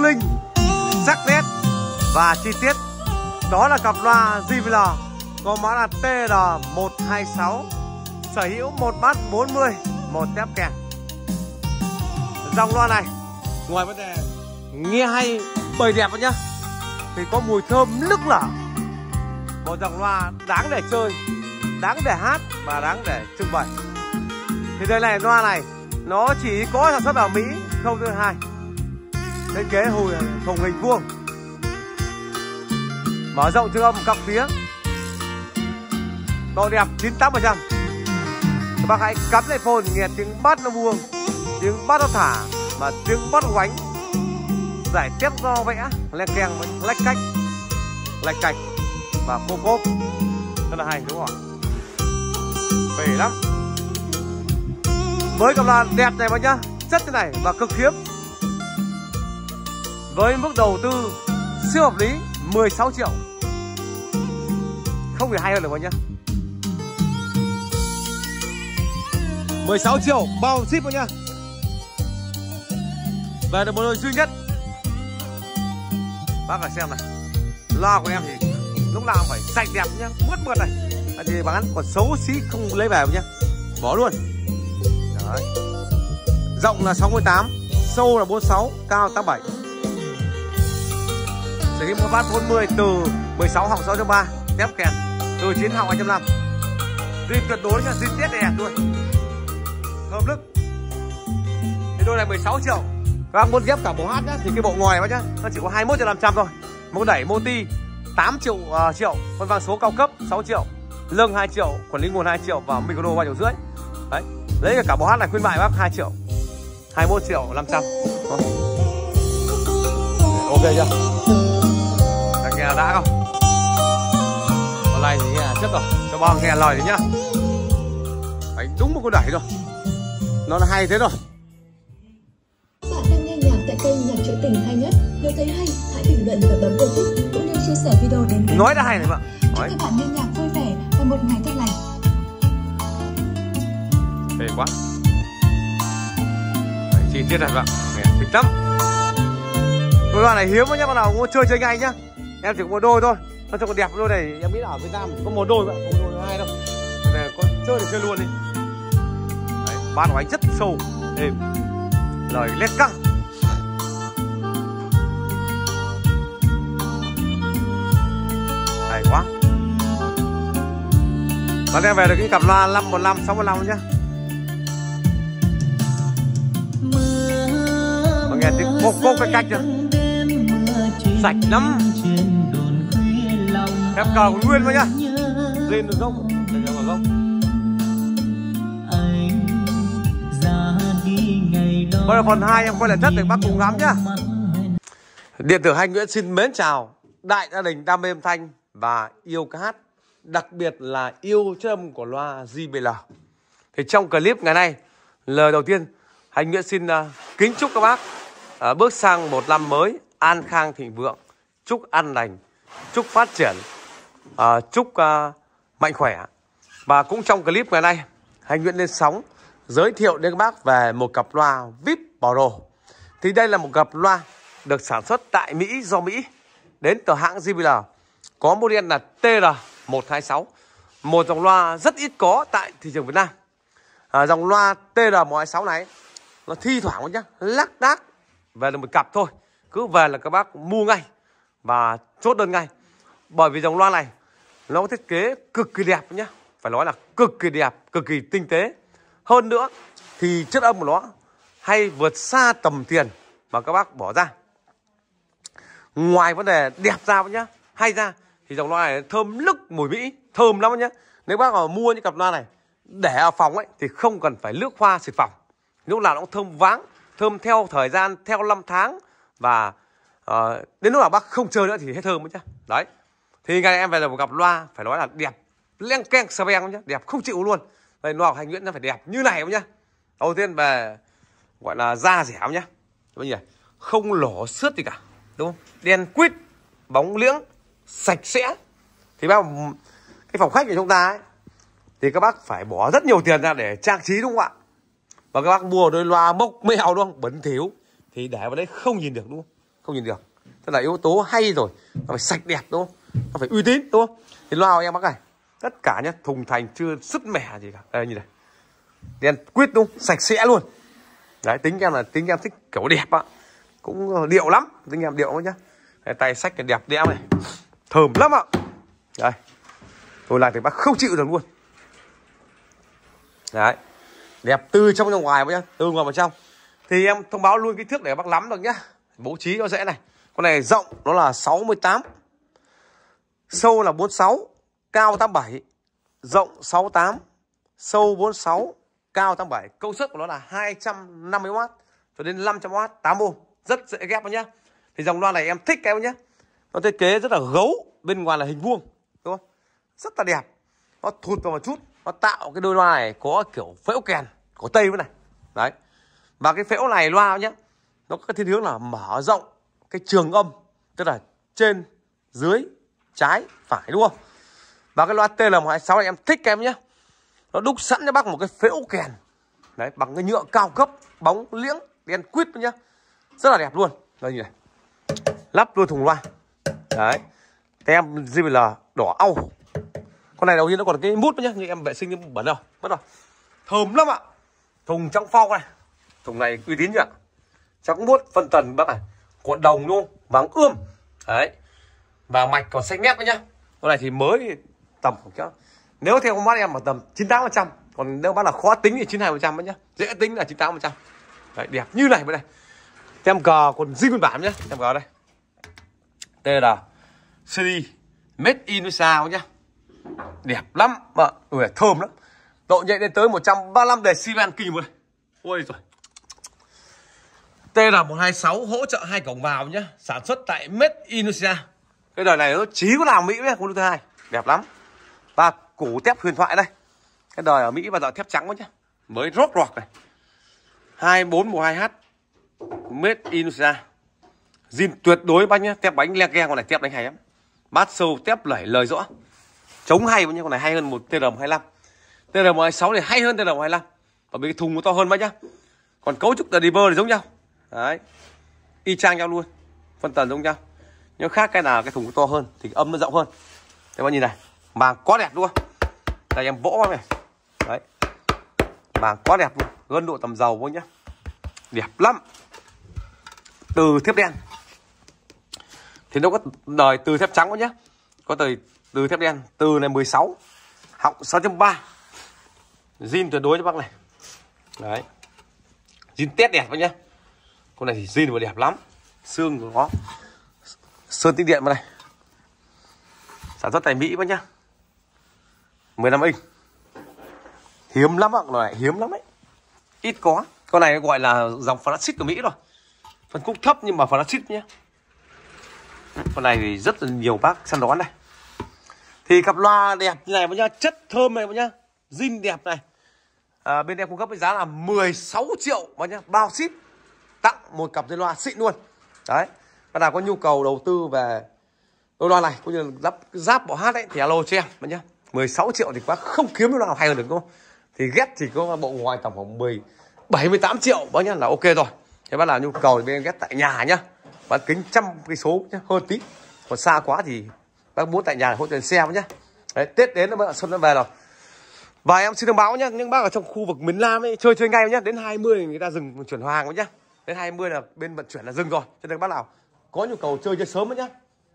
lung linh sắc nét và chi tiết. Đó là cặp loa JBL có mã là TR126 sở hữu một bát 40 một tép kèn. Dòng loa này, ngoài vấn đề nghe hay, bời đẹp nhá, thì có mùi thơm nức lở một dòng loa đáng để chơi, đáng để hát và đáng để trưng bày. Thì đây này, loa này, nó chỉ có sản xuất ở Mỹ, không thứ hai thiết kế hồi thùng hình vuông. Mở rộng chương âm các phía. Độ đẹp 98 phần trăm. Các bác hãy cắm lại phone, nghe tiếng bát nó vuông, tiếng bát nó thả, mà tiếng bát nó quánh giải tiếp do vẽ len keng với lách cách lạch cạch và cô cốp rất là hay, đúng không phê lắm. Với cặp loa đẹp này bạn nhá. Chất thế này và cực hiếm với mức đầu tư siêu hợp lý 16 triệu. Không thể hay hơn được bạn nhá? 16 triệu, bao ship thôi nhá. Về được một đôi duy nhất. Bác phải xem này. Loa của em thì lúc nào phải sạch đẹp nhá, mướt mượt này. Thì bán còn xấu xí, không lấy về nhá. Bỏ luôn. Đấy. rộng là 68 sâu là 46 cao 87 sở hữu một bát 40 từ 16 họng 6.3 tép kèn từ 9 họng 2.5 tuyệt đối nha zin tiết đẹp luôn. Hợp lực. Thì đôi này 16 triệu. Các bác muốn ghép cả bộ hát nhá thì cái bộ ngoài nhá nó chỉ có 21 triệu 500 thôi. Mẫu đẩy mô ti 8 triệu uh, triệu. Con vàng số cao cấp 6 triệu. Lưng 2 triệu quản lý nguồn 2 triệu và micro 3 triệu rưỡi. Đấy lấy cả bộ hát này khuyên mại bác 2 triệu. 21 triệu 500 thôi. Ok chưa? Các đã không? Con này thì chất rồi. Cho bao nghe lời đấy nhá. Đánh đúng một con đẩy rồi nó là hay thế rồi Bạn đang nghe nhạc tại kênh Nhạc Trữ Tình hay nhất. Nếu thấy hay, hãy bình luận và bấm yêu thích cũng như chia sẻ video đến với nói đã hay này bạn. Chúc các bạn nghe nhạc vui vẻ và một ngày tốt lành. phê quá. Đấy, chi tiết này bạn. Nghe thích lắm. Đôi loa này hiếm quá nhá. Con nào mua chơi chơi ngay nhá em chỉ có một đôi thôi. Nó trông còn đẹp đôi này. Em nghĩ là ở Việt Nam có một đôi bạn không đôi hai đâu. Này con chơi thì chơi luôn đi. Đấy, ban của anh rất sâu. Êm. Lời lét căng. Hay quá. Và đem về được cái cặp loa 515 615 nhá. Mà nghe tiếng cốc cốc cái cách chưa? Sạch lắm Em còn nguyên thôi nhá. Lên được gốc Lên được gốc Bây giờ phần 2 em quay lại chất để bác cùng ngắm nhá. Điện tử Hành Nguyễn xin mến chào đại gia đình đam mê âm thanh và yêu ca hát đặc biệt là yêu chất âm của loa JBL. Thì trong clip ngày nay, lời đầu tiên Hành Nguyễn xin uh, kính chúc các bác uh, bước sang một năm mới an khang thịnh vượng, chúc an lành, chúc phát triển, à, chúc uh, mạnh khỏe. Và cũng trong clip ngày nay, Hành Nguyễn lên sóng giới thiệu đến các bác về một cặp loa VIP đồ. Thì đây là một cặp loa được sản xuất tại Mỹ do Mỹ đến từ hãng JBL. Có model là TR126, một dòng loa rất ít có tại thị trường Việt Nam. À, dòng loa TR126 này nó thi thoảng nhá, lác đác về được một cặp thôi. Cứ về là các bác mua ngay và chốt đơn ngay. Bởi vì dòng loa này nó có thiết kế cực kỳ đẹp nhá. Phải nói là cực kỳ đẹp, cực kỳ tinh tế. Hơn nữa thì chất âm của nó hay vượt xa tầm tiền mà các bác bỏ ra ngoài vấn đề đẹp ra nhá hay ra thì dòng loa này thơm lức mùi mỹ thơm lắm nhá nếu bác mà mua những cặp loa này để ở phòng ấy thì không cần phải nước hoa xịt phòng lúc nào nó cũng thơm váng thơm theo thời gian theo năm tháng và à, đến lúc nào bác không chơi nữa thì hết thơm nhá đấy. Thì ngày em về là một cặp loa phải nói là đẹp len keng sờ beng nhá. Đẹp không chịu luôn. Đây loa của anh nguyễn nó phải đẹp như này không nhá. Đầu tiên về gọi là da rẻ nhá. Bao nhiêu, không lỏ xước gì cả đúng không? Đen quýt bóng liễng sạch sẽ. Thì bác cái phòng khách của chúng ta ấy thì các bác phải bỏ rất nhiều tiền ra để trang trí đúng không ạ? Và các bác mua đôi loa mốc mèo đúng không? Bẩn thỉu. Thì để vào đấy không nhìn được đúng không? Không nhìn được. Tức là yếu tố hay rồi. Nó phải sạch đẹp đúng không? Nó phải uy tín đúng không? Thì loa em bác này tất cả nhá thùng thành chưa sứt mẻ gì cả. Đây như này. Đen quyết đúng không? sạch sẽ luôn. Đấy tính em là tính em thích kiểu đẹp ạ cũng ờ, điệu lắm. Tính em điệu nhá. Đây, tay sách này đẹp đẽ này. Thơm lắm ạ. Đây. Tôi làm thì bác không chịu được luôn. Đấy. Đẹp từ trong ra ngoài nhá. Từ ngoài vào trong. Thì em thông báo luôn kích thước để bác lắm được nhá bố trí nó dễ này. Con này rộng, nó là 68 sâu là 46 cao 87 rộng 68 sâu 46 cao 87 công suất của nó là 250W cho đến 500W 8 ohm rất dễ ghép nhá. Thì dòng loa này em thích em nhé nó thiết kế rất là gấu, bên ngoài là hình vuông, đúng không? Rất là đẹp. Nó thụt vào một chút, nó tạo cái đôi loa này có kiểu phễu kèn, của tây với này. Đấy. Và cái phễu này loa nhé nó có thiên hướng là mở rộng cái trường âm, tức là trên, dưới, trái, phải, đúng không? Và cái loa TL126 này em thích em nhé. Nó đúc sẵn cho bác một cái phễu kèn. Đấy, bằng cái nhựa cao cấp, bóng liễng đen quýt nhá. Rất là đẹp luôn. Đây như này. Lắp luôn thùng loa. Đấy. Tem JBL đỏ au. Con này đầu tiên nó còn cái mút nhá, như em vệ sinh bẩn đâu. Mất rồi. Thơm lắm ạ. Thùng trong phao này. Thùng này uy tín chưa trắng muốt phân tần bác này cuộn đồng luôn vàng ươm. Đấy. Và mạch còn xanh nét nữa nhá. Con này thì mới tầm khoảng nếu theo con mắt em mà tầm 98 phần trăm, còn nếu bác là khó tính thì 92 phần trăm nhá. Dễ tính là 98 phần trăm. Đấy, đẹp như này bên này tem cờ còn zin nguyên bản nhá. Tem cờ đây. Đây là CD made in sao nhá. Đẹp lắm mà ui, thơm lắm. Độ nhạy lên tới 135 decibel kỳ luôn ôi rồi TR126 hỗ trợ hai cổng vào nhá. Sản xuất tại Made Indonesia. Cái đời này nó chí có làm Mỹ với con thứ hai. Đẹp lắm. Và củ thép huyền thoại đây. Cái đời ở Mỹ bao giờ thép trắng quá nhá. Mới rốt rọt này. 2412H Made Indonesia. Zin tuyệt đối bác nhá. Tép bánh le ke con này tép đánh hay lắm. Bát sâu tép lẩy lời rõ. Chống hay bao nhiêu con này hay hơn một TRM25 TRM26 thì hay hơn TRM25 và cái thùng nó to hơn bác nhá. Còn cấu trúc driver thì giống nhau đấy. Y chang nhau luôn. Phân tần giống nhau. Nhưng khác cái nào cái thùng to hơn thì âm nó rộng hơn. Các bạn nhìn này, màng quá đẹp luôn. Đây, em vỗ này. Đấy. Màng quá đẹp luôn. Gân độ tầm dầu luôn nhá. Đẹp lắm. Từ thép đen. Thì nó có đời từ thép trắng quá nhá. Có từ từ thép đen từ này 16 họng 6.3 zin tuyệt đối cho bác này. Đấy. Zin test đẹp nhá con này thì zin và đẹp lắm. Xương của nó. Sơn tích điện vào này. Sản xuất tại mỹ bác nhá. 15 inch. Hiếm lắm ạ loại hiếm lắm ấy. Ít có. Con này gọi là dòng flagship của mỹ rồi. Phân khúc thấp nhưng mà flagship nhé con này thì rất là nhiều bác săn đón này. Thì cặp loa đẹp như này nhá chất thơm này nhá. Zin đẹp này. À, bên em cung cấp với giá là 16 triệu bác nhá. Bao ship tặng một cặp dây loa xịn luôn. Đấy các nào có nhu cầu đầu tư về đôi loa này, cũng như lắp giáp bộ hát ấy, thì alo cho em, bạn nhé. 16 triệu thì quá không kiếm loa nào hay hơn được, đúng không? Thì ghét thì có bộ ngoài tầm khoảng 10 78 triệu bao nhiêu là ok rồi. Thế bác nào nhu cầu thì bên em ghét tại nhà nhá bán kính trăm cái số nhá hơn tí. Còn xa quá thì bác muốn tại nhà hỗ trợ xe nhá đấy, tết đến nó xuân nó về rồi. Và em xin thông báo nhá những bác ở trong khu vực miền Nam ấy, chơi chơi ngay nhá đến 20 người ta dừng chuyển hàng nhá đến 20 là bên vận chuyển là dừng rồi cho nên bác nào có nhu cầu chơi chơi sớm nhá.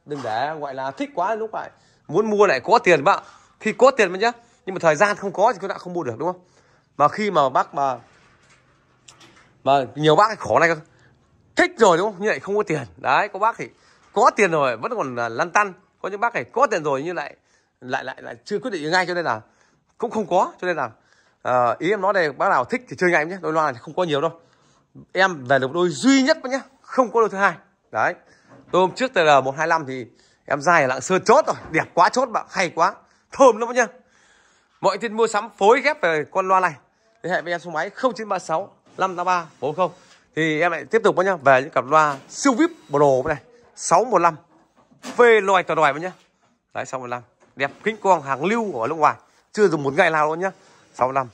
Đừng để gọi là thích quá lúc lại. Muốn mua lại có tiền bạn khi có tiền mà nhá nhưng mà thời gian không có thì các bạn không mua được đúng không? Mà khi mà bác mà mà nhiều bác khổ này thích rồi đúng không? Như vậy không có tiền. Đấy có bác thì có tiền rồi vẫn còn lăn tăn. Có những bác này có tiền rồi như lại lại lại lại chưa quyết định ngay cho nên là cũng không có cho nên là uh, ý em nói đây bác nào thích thì chơi ngay em nhé đôi loa thì không có nhiều đâu em về được đôi duy nhất nhé không có đôi thứ hai. Đấy. Đôi hôm trước là một hai năm thì em dài ở lạng sơn chốt rồi, đẹp quá chốt bạn, hay quá. Thơm lắm nhá. Mọi tin mua sắm phối ghép về con loa này. Liên hệ với em số máy 0936 583 40 thì em lại tiếp tục nhá, về những cặp loa siêu vip pro này. 615 về loài tòa đòi nhá. Đấy 615 đẹp kính quang hàng lưu ở nước ngoài. Chưa dùng một ngày nào luôn nhá. 65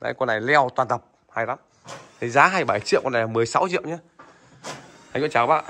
đấy, con này leo toàn tập, hay lắm thì giá 27 triệu con này là 16 triệu nhá. Anh có chào các bạn.